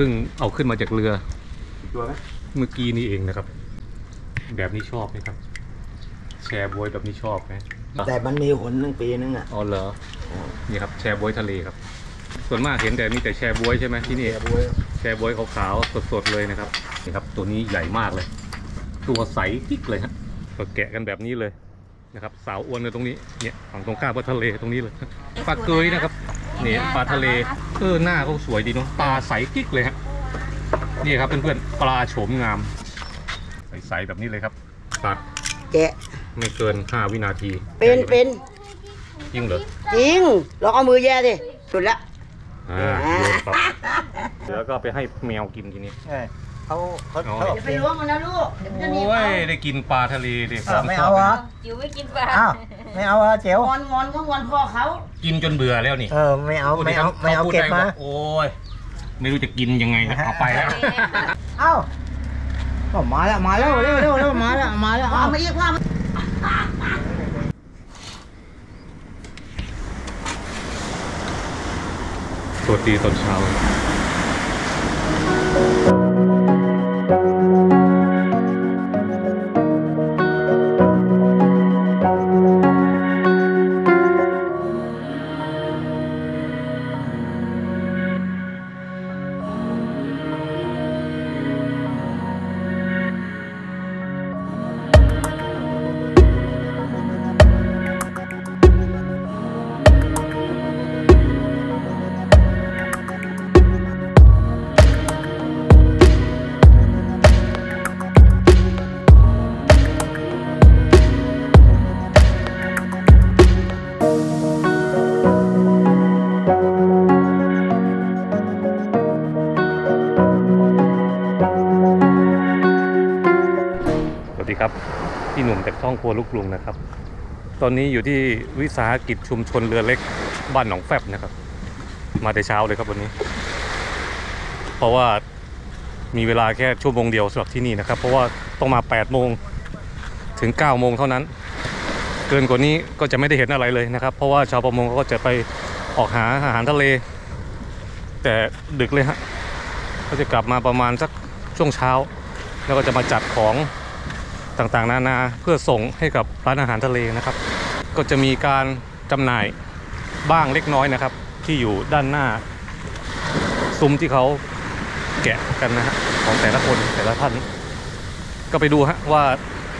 พิ่งเอาขึ้นมาจากเรือตัวไหมเมื่อกี้นี่เองนะครับ แบบนี้ชอบไหมครับ แชร์บวยแบบนี้ชอบไหมแต่มันมีหนหนึ่งปีนึงอะอ๋อเหรอนี่ครับแชร์บวยทะเลครับ ส่วนมากเห็นแต่มีแต่แชร์บวยใช่ไหมที่นี่แย่บวยแชร์บวยขาวๆสดๆเลยนะครับนี่ครับ ตัวนี้ใหญ่มากเลย ตัวใสกิ๊กเลยฮะก็แกะกันแบบนี้เลยนะครับสาวอ้วนกันตรงนี้เนี่ยฝั่งตรงข้ามปลาทะเลตรงนี้เลยปลาเกยนะครับ นี่ปลาทะเลเออหน้าเขาสวยดีเนาะตาใสกิ๊กเลยฮะนี่ครับเพื่อนๆปลาโฉมงาม ใสๆแบบนี้เลยครับตัดแกะไม่เกิน5วินาทีเป็นเป็นจริงเหรอจริงลองเอามือแย่ดิสุดละอ่าโยนครับแล้วก็ไปให้แมวกินทีนี้เขาเขาอ๋อเขาอย่าไปล้วงมันนะลูกเดี๋ยวมันจะหนีบโอ้ยเอาได้กินปลาทะเลดิขอ้าวงไม่ชเอาบเหรอจิ๋วไม่กินปลาอ้าว ไม่เอาเหรอเจ๋วงอนงอนก็งอนพ่อเขากินจนเบื่อแล้วนี่เออไม่เอาไม่เอาไม่เอาพูดเก็บได้มาว่โอ้ยไม่รู้จะกินยังไงนะเอาไปแล้วเอ้าก็มาแล้วมาแล้วเร็วเร็วเร็วมาแล้วมาแล้วเอาเอามาอีกว่าสวัสดีตอนเช้า ดีครับ พี่หนุ่มจากช่องครัวลูกกรุงนะครับ ตอนนี้อยู่ที่วิสาหกิจชุมชนเรือเล็กบ้านหนองแฟบนะครับ มาแต่เช้าเลยครับวันนี้ เพราะว่ามีเวลาแค่ชั่วโมงเดียวสำหรับที่นี่นะครับ เพราะว่าต้องมา8โมงถึง9โมงเท่านั้น เกินกว่านี้ก็จะไม่ได้เห็นอะไรเลยนะครับ เพราะว่าชาวประมงเขาก็จะไปออกหาอาหารทะเล แต่ดึกเลยฮะก็จะกลับมาประมาณสักช่วงเช้า แล้วก็จะมาจัดของ ต่างๆ นานาเพื่อส่งให้กับร้านอาหารทะเลนะครับ ก็จะมีการจำหน่ายบ้างเล็กน้อยนะครับ ที่อยู่ด้านหน้า ซุ้มที่เขาแกะกันนะฮะของแต่ละคนแต่ละท่าน ก็ไปดูฮะว่า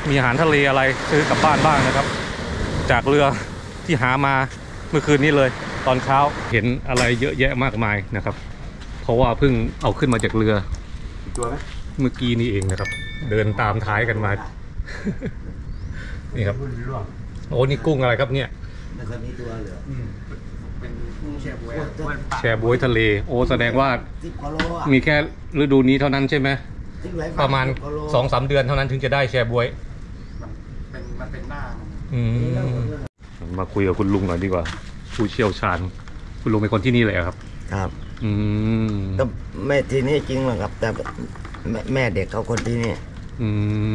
มีอาหารทะเลอะไรซื้อกลับบ้านบ้างนะครับ จากเรือที่หามาเมื่อคืนนี้เลย ตอนเช้าเห็นอะไรเยอะแยะมากมายนะครับ เพราะว่าเพิ่งเอาขึ้นมาจากเรือตัวไหมเมื่อกี้นี่เองนะครับ เดินตามท้ายกันมา นี่ครับร่วงโอ้นี่กุ้งอะไรครับเนี่ย ไม่เคยมีตัวเหลือเป็นกุ้งแช่บวยแชร์บวยทะเล โอ้แสดงว่าสิบกิโลอะมีแค่ฤดูนี้เท่านั้นใช่ไหมทิ้งไว้ประมาณ10กิโลสองสามเดือนเท่านั้นถึงจะได้แชร์บวย มันเป็นมันเป็นหน้ามันอืมมาคุยกับคุณลุงหน่อยดีกว่า ผู้เชี่ยวชาญ คุณลุงเป็นคนที่นี่เลยเหรอครับ ครับอืมก็ไม่ที่นี่จริงหรอกครับ แต่แม่แม่เด็กเขาคนที่นี่ อื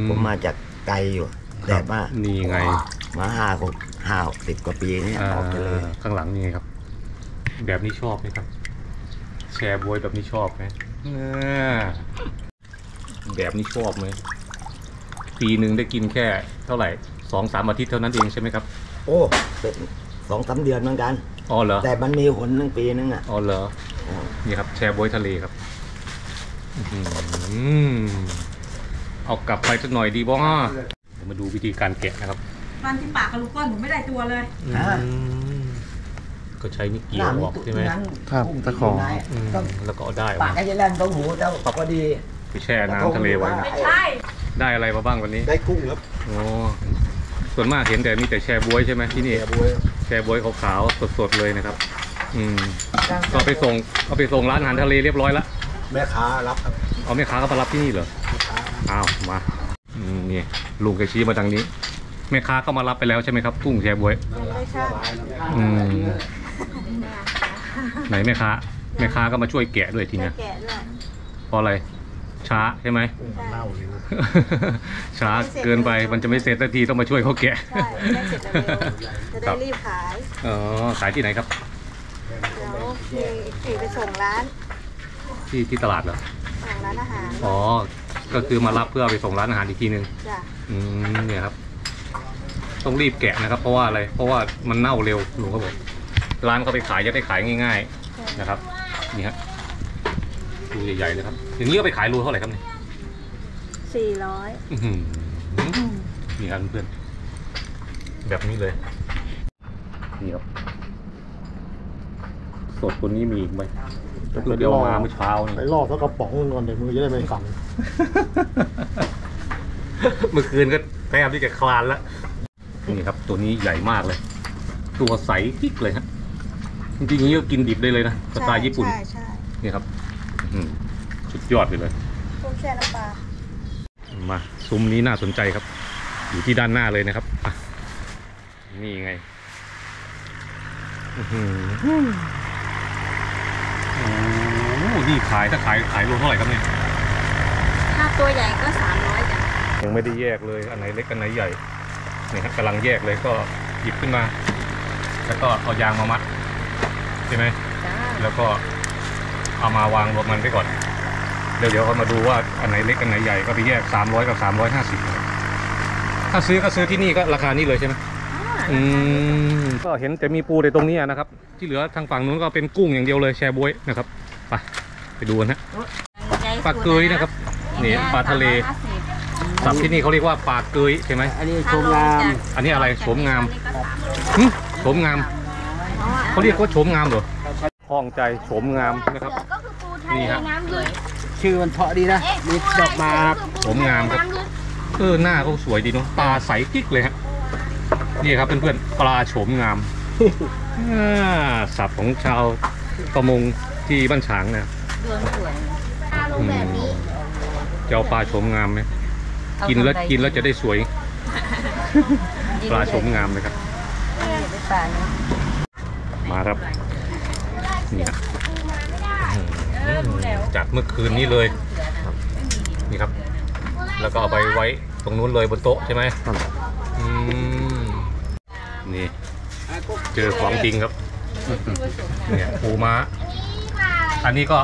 มผมมาจาก ไกลอยู่ครัแต่บว่านี่ไง มาห้าหกห้าสิบกว่าปีนี่อ่าออกไปเลยข้างหลังนี่ไงครับ แบบนี้ชอบไหมครับ แชร์บวยแบบนี้ชอบไหมอ่าแบบนี้ชอบไหมปีหนึ่งได้กินแค่เท่าไหร่สองสามอาทิตย์เท่านั้นเองใช่ไหมครับ โอ้เป็นสองสามเดือนเหมือนกันอ๋อเหรอแต่มันมีหนหนึ่งปีนึงอะอ๋อเหรออ๋อนี่ครับ แชร์บวยทะเลครับ อื้อหือ เอากลับไปสักหน่อยดีบ่เดี๋ยวมาดูวิธีการแกะนะครับฟันที่ปากกับลูกก้อนผมไม่ได้ตัวเลยอืมก็ใช้นี่เกี่ยวออกใช่ไหมครับตะขอ อืมแล้วก็เอาได้ออกปากมาก็จะแล่นตรงหูแต่พอดี ไปแช่น้ำทะเลไว้นะไม่ใช่ ได้อะไรมาบ้างวันนี้ได้กุ้งครับโอ้ส่วนมากเห็นแต่มีแต่แชร์บวยใช่ไหมที่นี่แย่บวยแชร์บวยขาวๆสดๆเลยนะครับ อืมก็เอาไปส่งเอาไปส่งร้านอาหารทะเลเรียบร้อยแล้วแม่ค้ารับครับเอาแม่ค้าก็มารับที่นี่เหรอ อ้าวมาอืมนี่ลุงแกชี้มาทางนี้แม่ค้าก็มารับไปแล้วใช่ไหมครับกุ้งแชร์บวยไม่ใช่อืมไหนแม่ค้าแม่ค้าก็มาช่วยแกะด้วยทีเนี้ยแกะด้วยเพราะอะไรช้าใช่ไหมเน่าเลยช้าเกินไปมันจะไม่เสร็จสักทีต้องมาช่วยเขาแกะใช่ได้เสร็จเร็วๆจะได้รีบขายอ๋อขายที่ไหนครับเดี๋ยวขี่ขี่ไปส่งร้าน ที่ที่ที่ตลาดเหรอของร้านอาหารอ๋อ ก็คือมารับเพื่อเอาไปส่งร้านอาหารอีกทีนึงจ้ะอืมเนี่ยครับ ต้องรีบแกะนะครับ เพราะว่าอะไร เพราะว่ามันเน่าเร็วลุงเขาบอก ร้านเขาไปขายจะได้ขายง่าย ๆนะครับ นี่ฮะดูใหญ่ๆเลยครับ อย่างนี้ก็ไปขายรูเท่าไหร่ครับเนี่ยสี่ร้อยอื้อหือนี่ครับเพื่อนแบบนี้เลย นี่ครับ สดตัวนี้มีอีกไหมเราเดี๋ยวเอามาเมื่อเช้านี่ไปรอบแล้วกระป๋องหนึ่งก่อนเดี๋ยวมือจะได้ไม่สั่น เมื่อคืนก็แทบที่จะคลานแล้วนี่ครับ ตัวนี้ใหญ่มากเลย ตัวใสกิ๊กเลยฮะจริงๆอย่างนี้ก็กินดิบได้เลยนะสไตล์ญี่ปุ่นใช่ใช่นี่ครับอื้อหือสุดยอดไปเลยกุ้งแช่น้ำปลามาซุ้มนี้น่าสนใจครับ อยู่ที่ด้านหน้าเลยนะครับอะนี่ไงอื้อหือโอ้โหนี่ขายถ้าขายขายรวมเท่าไหร่ครับเนี่ยถ้า ตัวใหญ่ก็สามร้อยจ้ะยังไม่ได้แยกเลยอันไหนเล็กอันไหนใหญ่นี่ครับกำลังแยกเลยก็หยิบขึ้นมา แล้วก็เอายางมามัดใช่ไหมจ้าแล้วก็เอามาวางรวมมันไปก่อน เดี๋ยวเดี๋ยวเขามาดูว่าอันไหนเล็กอันไหนใหญ่ก็ไปแยก300กับ350ถ้าซื้อก็ซื้อที่นี่ก็ราคานี้เลยใช่ไหมอืมก็เห็นแต่มีปูในตรงนี้นะครับ ที่เหลือทางฝั่งนู้นก็เป็นกุ้งอย่างเดียวเลยแชร์บวยนะครับ ไปไปดูกันนะปลาเกยนะครับ นี่ปลาทะเล สับที่นี่เขาเรียกว่าปลาเกยใช่ไหม อันนี้ชมงาม อันนี้อะไรโฉมงามหึโฉมงาม เขาเรียกว่าโฉมงามเหรอคล้องใจโฉมงามนะครับ ก็คือปูทะนี่เลฮะน้ำลึกชื่อมันเพราะดีนะเอ๊ะมีปูดอกไมาคือปูผมงามครับน้ำลึกเออหน้าเขาสวยดีเนาะปลาใสกิ๊กเลยฮะ นี่ครับเพื่อนๆ ปลาโฉมงามอ่าศัพท์ของชาวประมงที่บ้านฉางนะดวงสวยตาลงแบบนี้ จะเอาปลาโฉมงามไหมกินแล้วกินแล้วจะได้สวย ปลาโฉมงามเลยครับเป็นปลาเนื้อมาครับนี่ฮะอื้อหือจากเมื่อคืนนี้เลยนี่ครับ แล้วก็เอาไปไว้ตรงนู้นเลยบนโต๊ะใช่ไหมอืมนี่เจอของจริงครับเนี่ยปูม้าอันนี้ก็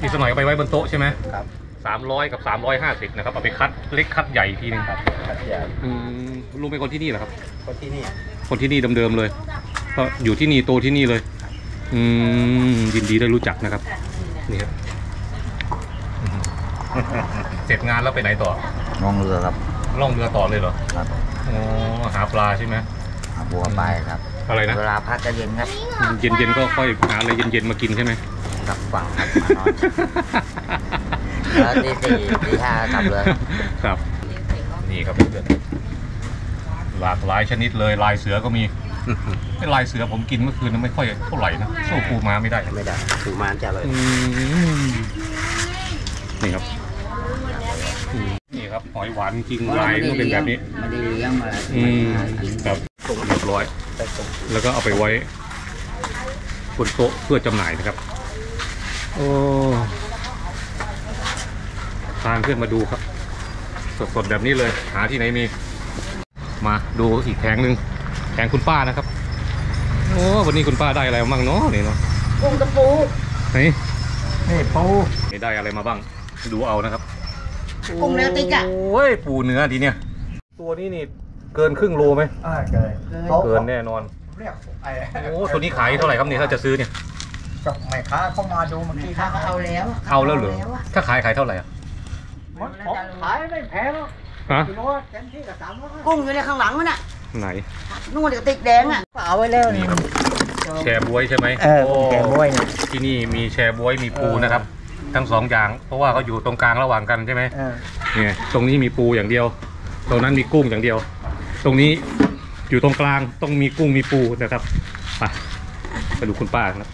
อีกสกหน่อยเอาไปไว้บนโต๊ะใช่ไหมครับ สามร้อยกับสามร้อยห้าสิบนะครับ เอาไปคัดเล็กคัดใหญ่อีกทีหนึงครับกระเทียมอืมลุงเป็นคนที่นี่เหรอครับ คนที่นี่คนที่นี่เดิมๆเลย ก็อยู่ที่นี่โตที่นี่เลย อืมยินดีได้รู้จักนะครับ นี่ครับอืมเสร็จงานแล้วไปไหนต่อมองเรือครับล่องเรือต่อเลยเหรอครับอ๋อหาปลาใช่ไหมบัวไปครับอะไรนะ เวลาพักก็เย็นครับเย็นๆก็ค่อยหาอะไรเย็นๆมากินใช่ไหม กลับฝั่งครับมานอน แล้วตีสี่ตีห้ากลับเรือครับ นี่ครับเพื่อนๆหลากหลายชนิดเลยลายเสือก็มีไอ้ลายเสือผมกินเมื่อคืนนั้นไม่ค่อยเท่าไหร่นะสู้ปูม้าไม่ได้ไม่ได้ถือมานจะเลยอืมนี่ครับอืมนี่ครับหอยหวานจริงลายก็เป็นแบบนี้ไม่ได้เลี้ยงมาอืมครับเรียบร้อย แล้วก็เอาไปไว้บนโต๊ะเพื่อจำหน่ายนะครับ โอ้ทานเพื่อนมาดูครับ สดๆแบบนี้เลย หาที่ไหนมี มาดูอีกแผงหนึ่งแผงคุณป้านะครับโอ้วันนี้คุณป้าได้อะไรมาบ้างเนาะนี่เนาะกุ้งกระปูไหนนี่ปูนี่ได้อะไรมาบ้าง ดูเอานะครับกุ้งเนื้อติ๊กอะโอ้ยปูเนื้อดีเนี่ย ตัวนี้นี่เกินครึ่งโลไหมอ่าเกินเกินแน่นอนเรียกไอ้โอ้ตัวนี้ขายเท่าไหร่ครับเนี่ยถ้าจะซื้อเนี่ยกับแม่ค้าเข้ามาดูเมื่อกี้เขาก็เอาแล้วะเอาแล้วเหรอะถ้าขายขายเท่าไหร่อะ มันของขายไม่แพงหรอกฮะกิโลเต็มที่กับสามร้อยกุ้งอยู่ในข้างหลังมันน่ะไหนนู่นเดี๋ยวติ๊กแดงอะเอาไว้แล้วนี่ครับแชร์บวยใช่ไหมเออกุ้งแกงบ้วยเนี่ยที่นี่มีแชร์บวยมีปูนะครับ ทั้งสองอย่างเพราะว่าเขาอยู่ตรงกลางระหว่างกันใช่ไหมเออเนี่ยตรงนี้มีปูอย่างเดียว ตรงนั้นมีกุ้งอย่างเดียว ตรงนี้อยู่ตรงกลางต้องมีกุ้งมีปูนะครับไปไปดูคุณป้าครับ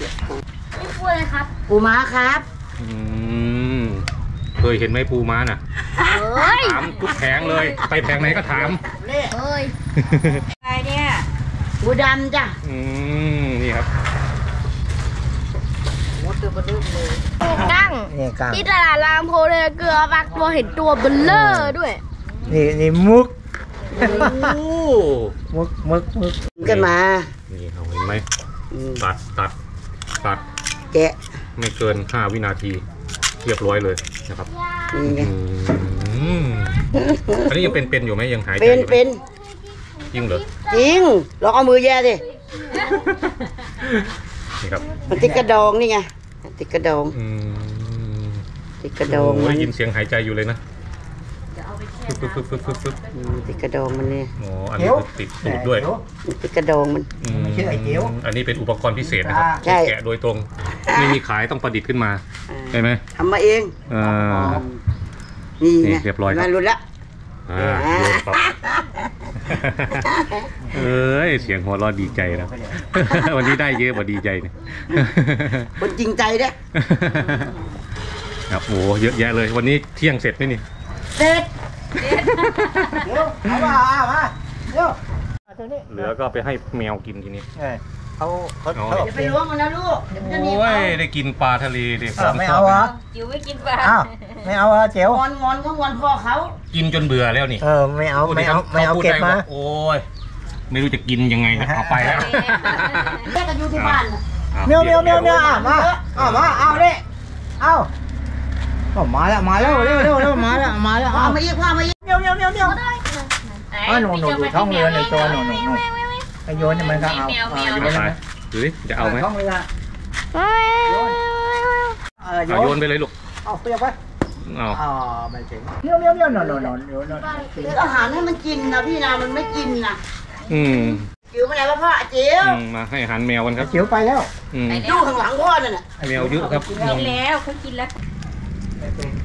นี่ปูอะไรครับปูม้าครับอืม เคยเห็นไหมปูม้าน่ะเฮ้ยถามทุกแผงเลย ไปแผงไหนก็ถามเฮ้ยอะไรเนี่ยปูดำจ้ะอืมนี่ครับโอ้ตัวบลึ้มเลยกั้งนี่กลางที่ตลาดรามโพเลยเกลือปักตัวเห็นตัวเบลเลอร์ด้วย นี่นี่มุกโอ้มึกมึกมึกขึ้นมา นี่เอาเห็นไหมอืมตัดตัดตัดแกะไม่เกิน5วินาที เรียบร้อยเลยนะครับนี่ไงอืมอันนี้ยังเป็นเป็นอยู่ไหมยังหายใจเป็นอยู่ไหมเป็นจริงเหรอจริงลองเอามือแย่ดินี่ครับมันติดกระดองนี่ไงติดกระดองอืมติดกระดองโอ้มัได้นยินเสียงหายใจอยู่เลยนะ ฟึบฟึบฟึบฟึบฟึบอืมติดกระดองมันนี่อ๋ออันนี้คือติดตูดด้วยติดกระดองมัน อืมไม่ใช่ไอ้เจียว อันนี้เป็นอุปกรณ์พิเศษนะครับใช่ แกะโดยตรงไม่มีขายต้องประดิษฐ์ขึ้นมาอ่าใช่ไหมทำมาเองอ่า นี่นี่ไงเรียบร้อยครับ มารุนละ อ่าโยนปั๊บเอ้ยเสียงหัวเราะดีใจนะ วันนี้ได้เยอะกว่าดีใจเนี่ย คนจริงใจเด้อครับโอ้เยอะแยะเลย วันนี้เที่ยงเสร็จไหมนี่เสร็จ เดี๋ยวเอามาเอามาเดี๋ยวเอาตัวนี้เหลือก็ไปให้แมวกินทีนี้ เออเขาเขาอ๋อเขาอย่าไปล้วงมันนะลูกเดี๋ยวมันจะหนีโอ้เอายได้กินปลาทะเลดิขอ้าอไม่เอาอบเหรอจิ๋วไม่กินปลาอ้าวไม่เอาเหรอเจ๋ว งอนงอนก็งอนพ่อเขากินจนเบื่อแล้วนี่เออไม่เอาไม่เอาไม่เอาพูดเก็บได้มาว่โอ้ยไม่รู้จะกินยังไงนะเอาไปแล้วแยกกันอยู่ที่บ้านน่ะเมียวเมียวเมียวเมียวอะมาเอามาเอาเดิเอา มาแล้วมาแล้วเร็วเร็วเร็วมาแล้วมาแล้วว่าเอามาอีกว่ามาอีกเมียวเมียวเมียวเมียวอ๋อหนูหนูอยู่ท้องเรือในตัวหนูหนูหนูไอโยนเนี่ยมันก็เอาเอาโยเอานไปไปดูดิจะเอาไหมท้องเรือเออโยเอาโยนนไปเลยลูกเอาเปรียบไปเอาอ๋อไม่ถึงเมียวเมียวเมียวหนูหนูหนูหนูหนูซื้ออาหารให้มันกินนะพี่นามันไม่กินนะอืมจิ๋วมาไหนวะพ่อจิ๋วอืมมาให้อาหารแมวกันครับเขียวไปแล้วอืมอยู่ข้างหลังพ่อนั่นน่ะแมวเยอะครับกินแล้วเขากินแล้ว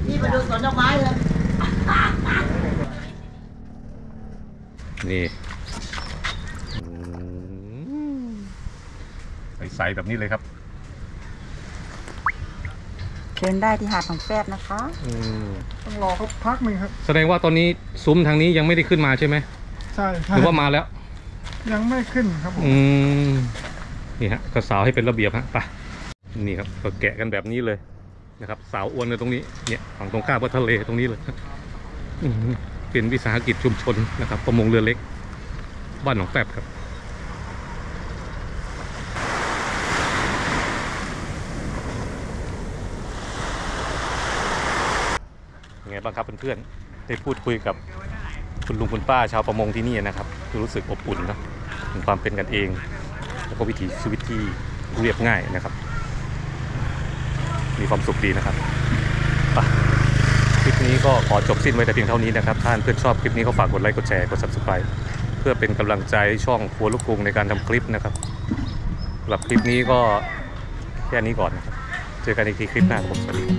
นี่มาดูสวนดอกไม้เลย นี่ใสๆแบบนี้เลยครับ เชิญได้ที่หาดของแฟดนะคะ อืมต้องรอเขาพักหนึ่งครับ แสดงว่าตอนนี้ซุ้มทางนี้ยังไม่ได้ขึ้นมาใช่ไหมใช่หใช่รือว่ามาแล้ว ยังไม่ขึ้นครับผมอืมนี่ฮะก็สาวให้เป็นระเบียบฮะไปนี่ครับก็แกะกันแบบนี้เลย นะครับสาวอ้วนกันตรงนี้เนี่ยฝั่งตรงข้ามกับทะเลตรงนี้เลยอืเป็นวิสาหกิจชุมชนนะครับ ประมงเรือเล็ก บ้านหนองแฟบครับยังไงบ้างครับเพื่อนๆได้พูดคุยกับคุณลุงคุณป้าชาวประมงที่นี่นะครับรู้สึกอบอุ่นนอะมีความเป็นกันเอง แล้วก็วิถีชีวิตที่เรียบง่ายนะครับ มีความสุขดีนะครับคลิปนี้ก็ขอจบสิ้นไว้แต่เพียงเท่านี้นะครับท่านเพื่อนชอบคลิปนี้ก็ฝากกดไลค์กดแชร์กด subscribe เพื่อเป็นกำลังใจช่องครัวลูกกรุงในการทำคลิปนะครับสำหรับคลิปนี้ก็แค่นี้ก่อนนะครับเจอกันอีกทีคลิปหน้าครับผมสวัสดี